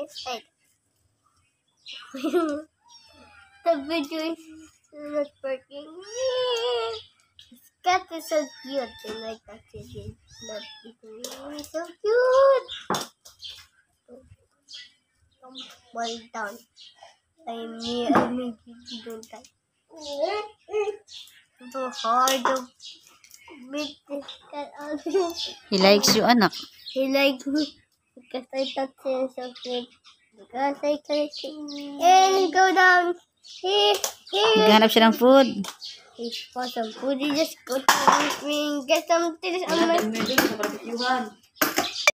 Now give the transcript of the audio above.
inside. the video is not working. This cat is so cute. And my cat is not eating. So cute. Well done. I mean, I mean, you don't die. So hard beat this cat. He likes you, anak. He likes me because I touch him so cute. Because I touch him. And go down. Here, here. Naghanap siya ng food. He's for some food. He just go to me and get some things on my Meron sa barbecue-han.